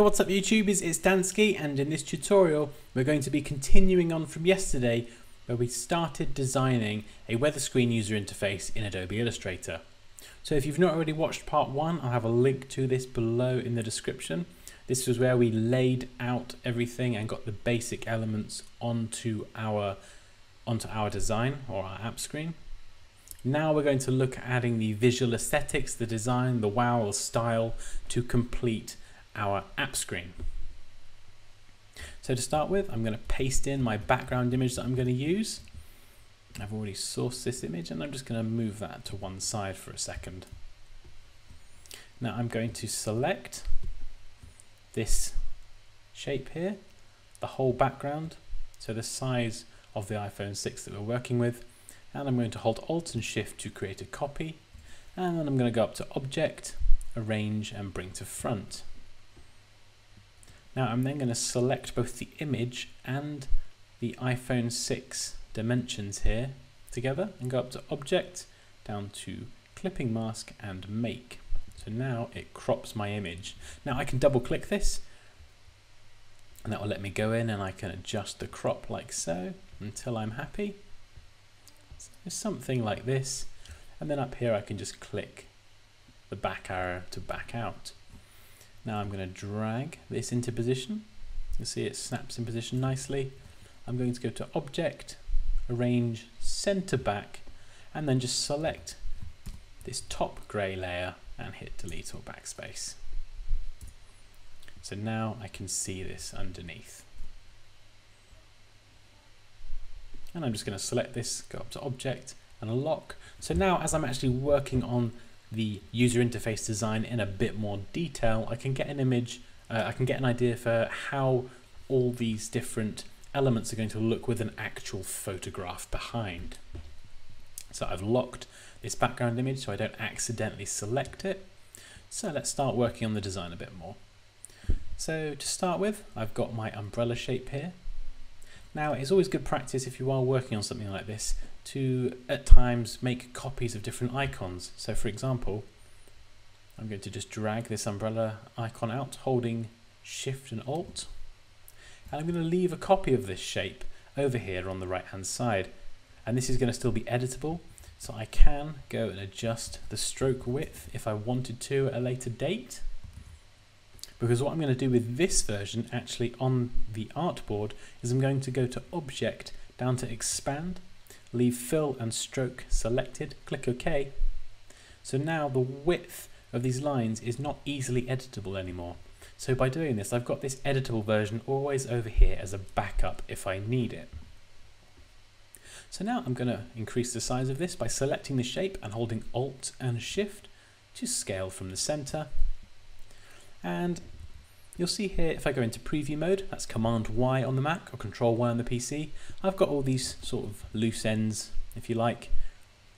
Hey what's up YouTubers, it's Dansky and in this tutorial we're going to be continuing on from yesterday where we started designing a weather screen user interface in Adobe Illustrator. So if you've not already watched part one, I'll have a link to this below in the description. This was where we laid out everything and got the basic elements onto our, onto our design or our app screen. Now we're going to look at adding the visual aesthetics, the design, the wow, the style to complete our app screen. So to start with, I'm going to paste in my background image that I'm going to use. I've already sourced this image and I'm just going to move that to one side for a second. Now I'm going to select this shape here, the whole background, so the size of the iPhone 6 that we're working with, and I'm going to hold Alt and Shift to create a copy, and then I'm going to go up to Object, Arrange and Bring to Front. Now I'm then going to select both the image and the iPhone 6 dimensions here together and go up to Object, down to Clipping Mask and Make. So now it crops my image. Now I can double click this and that will let me go in and I can adjust the crop like so until I'm happy. So something like this. And then up here I can just click the back arrow to back out. Now I'm going to drag this into position. You see it snaps in position nicely. I'm going to go to Object, Arrange, Send to Back, and then just select this top grey layer and hit Delete or Backspace. So now I can see this underneath. And I'm just going to select this, go up to Object and Lock. So now as I'm actually working on the user interface design in a bit more detail, I can get an image, uh, I can get an idea for how all these different elements are going to look with an actual photograph behind. So I've locked this background image so I don't accidentally select it. So let's start working on the design a bit more. So to start with, I've got my umbrella shape here. Now it's always good practice if you are working on something like this to at times make copies of different icons. So for example, I'm going to just drag this umbrella icon out holding shift and alt and I'm going to leave a copy of this shape over here on the right hand side and this is going to still be editable so I can go and adjust the stroke width if I wanted to at a later date because what I'm going to do with this version actually on the artboard is I'm going to go to object down to expand leave fill and stroke selected, click OK. So now the width of these lines is not easily editable anymore. So by doing this, I've got this editable version always over here as a backup if I need it. So now I'm going to increase the size of this by selecting the shape and holding Alt and Shift to scale from the center. And You'll see here if I go into preview mode, that's Command Y on the Mac or Control Y on the PC, I've got all these sort of loose ends, if you like,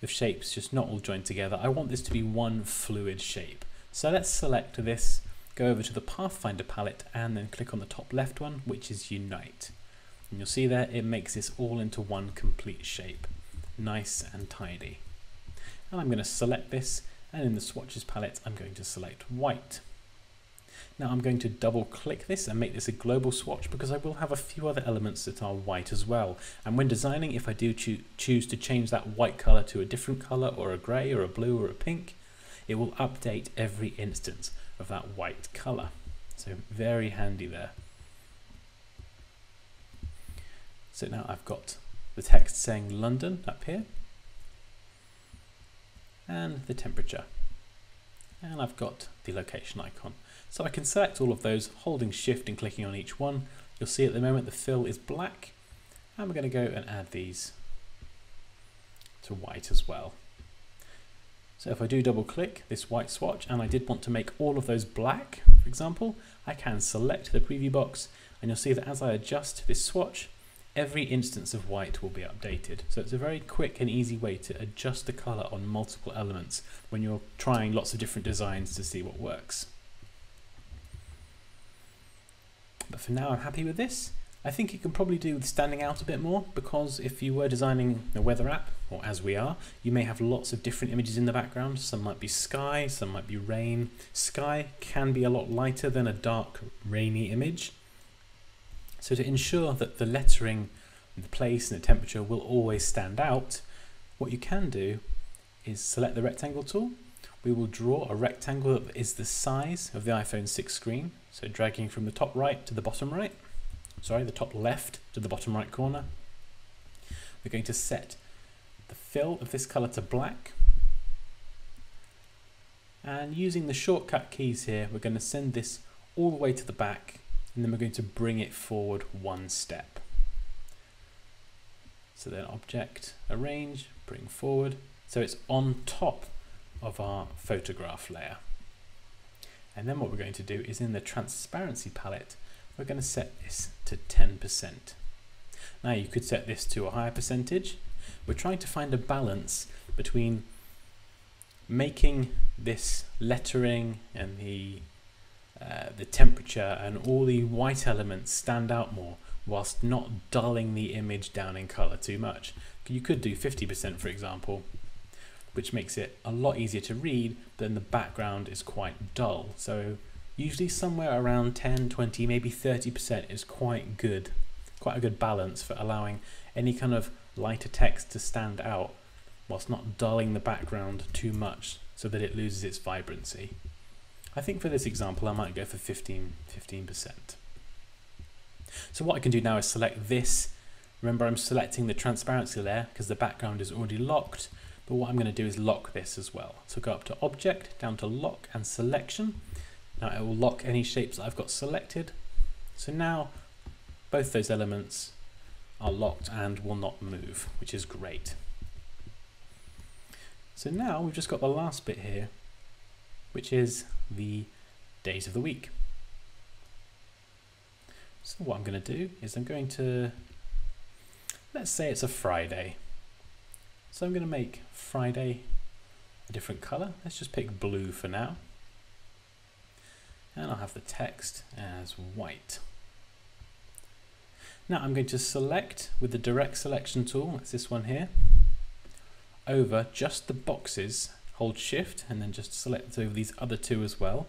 of shapes just not all joined together. I want this to be one fluid shape. So let's select this, go over to the Pathfinder palette and then click on the top left one, which is Unite. And you'll see there it makes this all into one complete shape. Nice and tidy. And I'm going to select this and in the swatches palette I'm going to select white. Now I'm going to double click this and make this a global swatch because I will have a few other elements that are white as well. And when designing, if I do cho choose to change that white color to a different color or a gray or a blue or a pink, it will update every instance of that white color. So very handy there. So now I've got the text saying London up here and the temperature. And I've got the location icon. So I can select all of those, holding shift and clicking on each one. You'll see at the moment the fill is black, and we're going to go and add these to white as well. So if I do double click this white swatch and I did want to make all of those black, for example, I can select the preview box and you'll see that as I adjust this swatch, every instance of white will be updated. So it's a very quick and easy way to adjust the color on multiple elements when you're trying lots of different designs to see what works. But for now I'm happy with this. I think it can probably do with standing out a bit more because if you were designing a weather app, or as we are, you may have lots of different images in the background. Some might be sky, some might be rain. Sky can be a lot lighter than a dark rainy image. So to ensure that the lettering, the place and the temperature will always stand out, what you can do is select the rectangle tool. We will draw a rectangle that is the size of the iPhone 6 screen. So dragging from the top right to the bottom right sorry, the top left to the bottom right corner. We're going to set the fill of this color to black. And using the shortcut keys here, we're going to send this all the way to the back and then we're going to bring it forward one step. So then object, arrange, bring forward. So it's on top of our photograph layer. And then what we're going to do is in the transparency palette, we're going to set this to 10%. Now you could set this to a higher percentage. We're trying to find a balance between making this lettering and the uh, the temperature and all the white elements stand out more whilst not dulling the image down in color too much. You could do 50% for example, which makes it a lot easier to read, then the background is quite dull. So usually somewhere around 10, 20, maybe 30% is quite good, quite a good balance for allowing any kind of lighter text to stand out whilst not dulling the background too much so that it loses its vibrancy. I think for this example I might go for 15, 15%. So what I can do now is select this. Remember I'm selecting the transparency layer because the background is already locked, but what I'm going to do is lock this as well. So go up to Object, down to Lock and Selection, now it will lock any shapes I've got selected. So now both those elements are locked and will not move, which is great. So now we've just got the last bit here, which is the days of the week. So what I'm going to do is I'm going to, let's say it's a Friday. So I'm going to make Friday a different color. Let's just pick blue for now and I'll have the text as white. Now I'm going to select with the direct selection tool, that's this one here, over just the boxes, hold shift and then just select over these other two as well.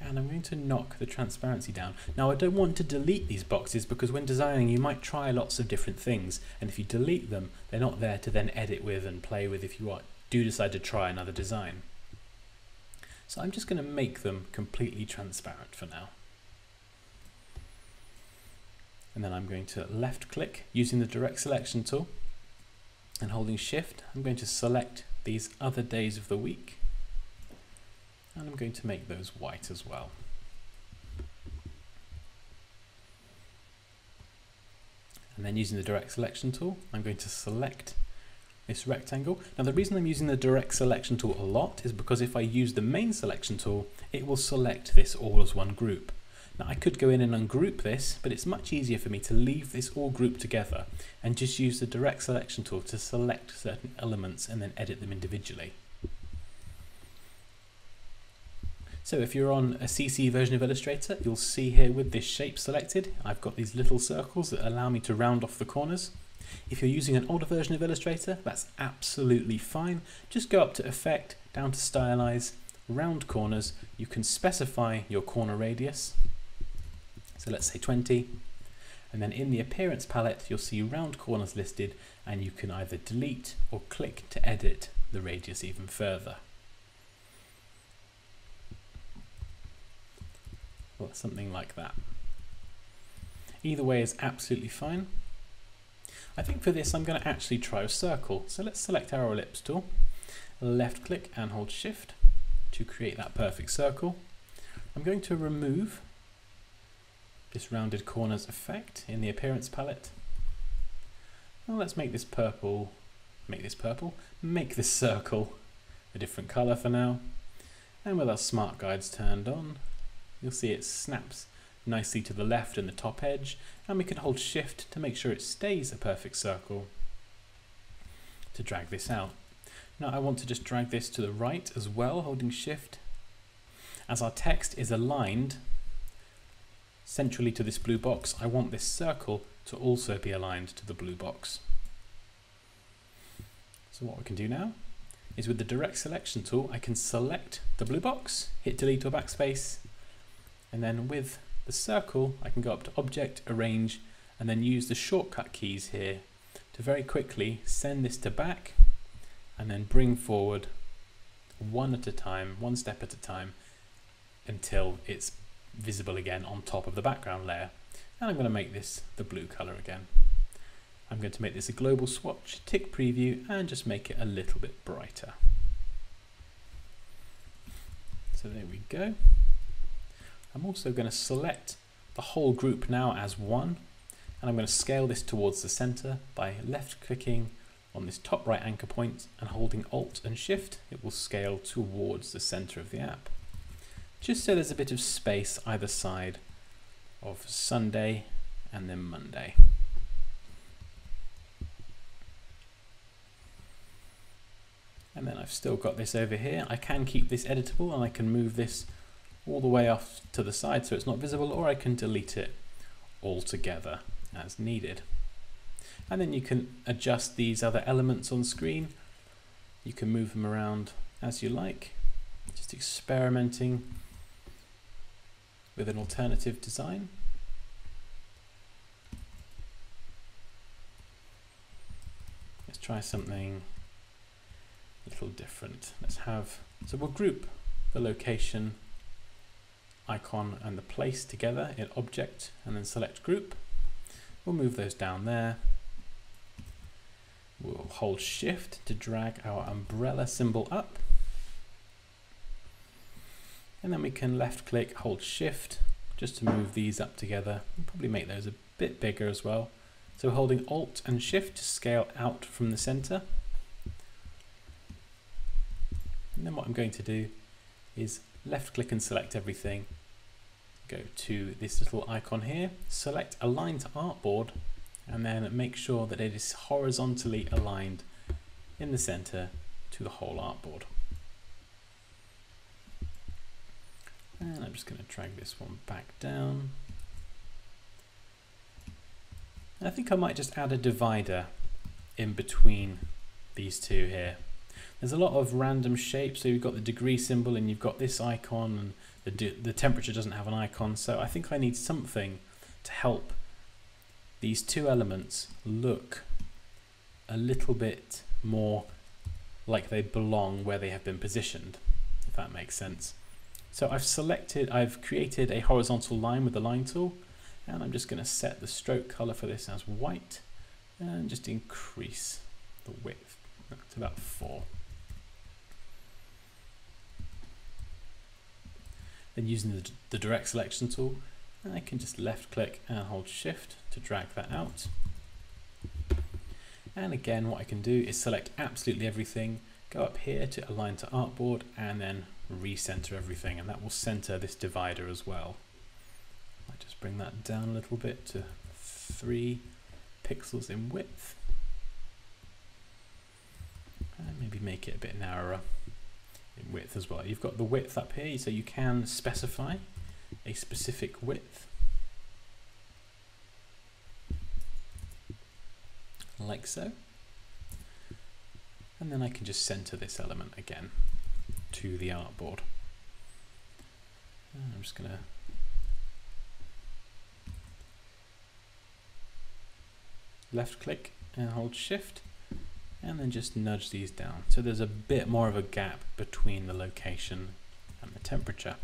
And I'm going to knock the transparency down. Now I don't want to delete these boxes because when designing you might try lots of different things and if you delete them they're not there to then edit with and play with if you are, do decide to try another design. So I'm just going to make them completely transparent for now. And then I'm going to left click using the direct selection tool and holding shift I'm going to select these other days of the week and I'm going to make those white as well. And then using the direct selection tool I'm going to select this rectangle. Now the reason I'm using the direct selection tool a lot is because if I use the main selection tool, it will select this all as one group. Now I could go in and ungroup this, but it's much easier for me to leave this all grouped together and just use the direct selection tool to select certain elements and then edit them individually. So if you're on a CC version of Illustrator, you'll see here with this shape selected, I've got these little circles that allow me to round off the corners. If you're using an older version of Illustrator, that's absolutely fine. Just go up to Effect, down to Stylize, Round Corners. You can specify your corner radius. So let's say 20. And then in the Appearance palette, you'll see round corners listed, and you can either delete or click to edit the radius even further. Well, something like that. Either way is absolutely fine. I think for this I'm going to actually try a circle. So let's select our ellipse tool, left click and hold shift to create that perfect circle. I'm going to remove this rounded corners effect in the appearance palette. Well, let's make this purple, make this purple, make this circle a different color for now. And with our smart guides turned on, you'll see it snaps nicely to the left and the top edge and we can hold shift to make sure it stays a perfect circle to drag this out. Now I want to just drag this to the right as well holding shift as our text is aligned centrally to this blue box, I want this circle to also be aligned to the blue box. So what we can do now is with the direct selection tool, I can select the blue box, hit delete or backspace, and then with the circle, I can go up to object, arrange, and then use the shortcut keys here to very quickly send this to back and then bring forward one at a time, one step at a time, until it's visible again on top of the background layer. And I'm going to make this the blue color again. I'm going to make this a global swatch, tick preview, and just make it a little bit brighter. So there we go. I'm also going to select the whole group now as one, and I'm going to scale this towards the center by left clicking on this top right anchor point and holding Alt and Shift, it will scale towards the center of the app. Just so there's a bit of space either side of Sunday and then Monday. And then I've still got this over here. I can keep this editable and I can move this all the way off to the side so it's not visible or I can delete it altogether as needed. And then you can adjust these other elements on screen. You can move them around as you like. Just experimenting with an alternative design. Let's try something a little different. Let's have, so we'll group the location icon and the place together in object and then select group. We'll move those down there. We'll hold shift to drag our umbrella symbol up. And then we can left click, hold shift just to move these up together and probably make those a bit bigger as well. So holding alt and shift to scale out from the center. And then what I'm going to do is left click and select everything go to this little icon here, select align to artboard, and then make sure that it is horizontally aligned in the center to the whole artboard. And I'm just going to drag this one back down. I think I might just add a divider in between these two here. There's a lot of random shapes, so you've got the degree symbol and you've got this icon and the, the temperature doesn't have an icon, so I think I need something to help these two elements look a little bit more like they belong where they have been positioned, if that makes sense. So I've selected, I've created a horizontal line with the line tool, and I'm just going to set the stroke color for this as white, and just increase the width to about four. Then using the, the direct selection tool, I can just left click and hold shift to drag that out. And again, what I can do is select absolutely everything, go up here to align to artboard and then recenter everything. And that will center this divider as well. I just bring that down a little bit to three pixels in width. And maybe make it a bit narrower in width as well. You've got the width up here, so you can specify a specific width. Like so. And then I can just center this element again to the artboard. I'm just going to left click and hold shift and then just nudge these down. So there's a bit more of a gap between the location and the temperature.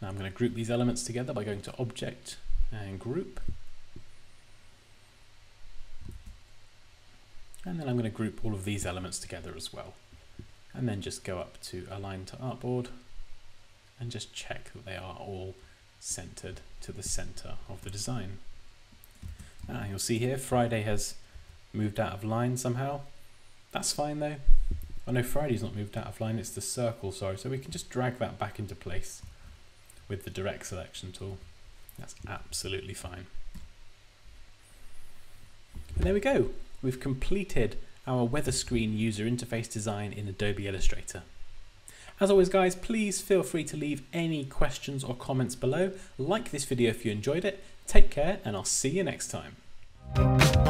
Now I'm going to group these elements together by going to Object and Group. And then I'm going to group all of these elements together as well. And then just go up to Align to Artboard and just check that they are all centered to the center of the design. Ah, you'll see here Friday has moved out of line somehow. That's fine though. I know Friday's not moved out of line, it's the circle, sorry. So we can just drag that back into place with the direct selection tool. That's absolutely fine. And there we go. We've completed our weather screen user interface design in Adobe Illustrator. As always guys, please feel free to leave any questions or comments below. Like this video if you enjoyed it. Take care and I'll see you next time.